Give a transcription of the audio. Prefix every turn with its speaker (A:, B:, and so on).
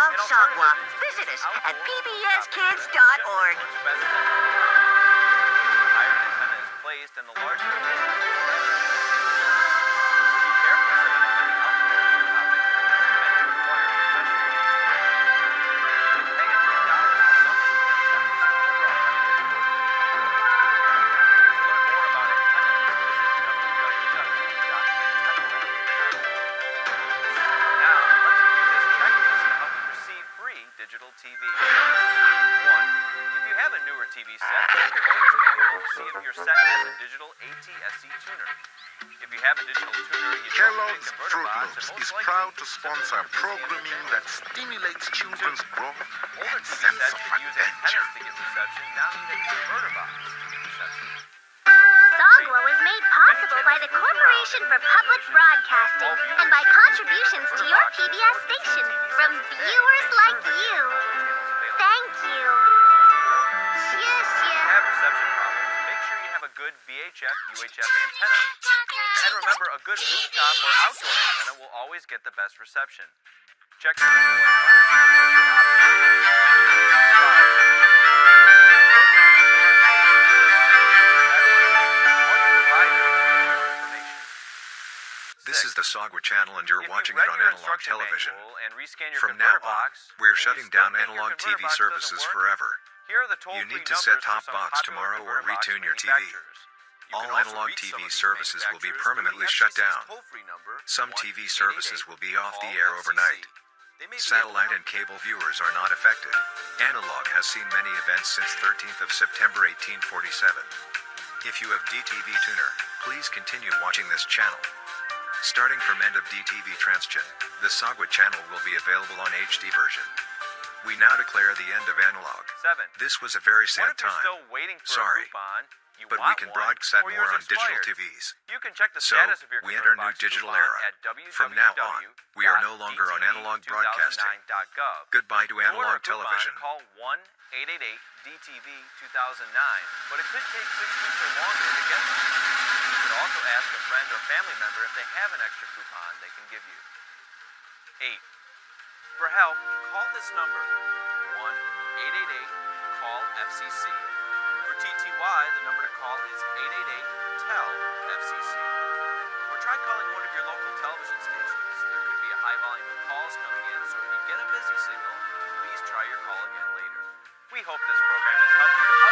A: about Sagwa, visit us at pbskids.org.
B: digital TV. 1. If you have a newer TV set, check your owner's manual to see if your set has a digital ATSC tuner. If you have a digital tuner, you don't a
C: Kellogg's
B: converter
C: Fruit
B: box,
C: Loops
B: and most
C: is
B: likely
C: proud to sponsor
B: simply use the
C: programming that stimulates children's growth
B: Older
C: and
B: TV
C: sense
B: sets
C: of
B: use
C: adventure.
B: antennas to get reception now need a converter box to get reception.
D: Sagwa was made possible by for Public Broadcasting and by contributions to your PBS station from viewers like you. Thank you.
B: Have reception problems, make sure you have a good VHF UHF antenna. And remember, a good rooftop or outdoor antenna will always get the best reception. Check your
E: This is the Sagwa channel and you're
B: If
E: watching it on analog television.
B: and your
E: From now on, we're shutting down analog TV services
B: work,
E: forever.
B: Here are the
E: You need to set top box tomorrow or retune your TV.
B: You
E: All analog TV
B: some of these
E: services will be permanently shut down. Some TV services will be off the air overnight.
B: They may be
E: Satellite and cable viewers are not affected. Analog has seen many events since 13th of September 1847. If you have DTV tuner, please continue watching this channel. Starting from end of DTV Transition, the Sagwa channel will be available on HD version. We now declare the end of analog.
B: Seven.
E: This was a very sad time.
B: still waiting for
E: Sorry.
B: a?
E: But we can broadcast more on digital? TVs.
B: You can check the
E: So,
B: status of your
E: we enter new digital era.
B: at
E: From now on, we are no longer on analog broadcasting.
B: www.dtv2009.gov.
E: Goodbye to
B: a
E: analog television.
B: Call 1-888-DTV-2009, but it could take six weeks or longer to get them. Also ask a friend or family member if they have an extra coupon they can give you. 8. For help, call this number 1-888-CALL-FCC. For TTY, the number to call is 888-TEL-FCC. Or try calling one of your local television stations. There could be a high volume of calls coming in, so if you get a busy signal, please try your call again later. We hope this program has helped you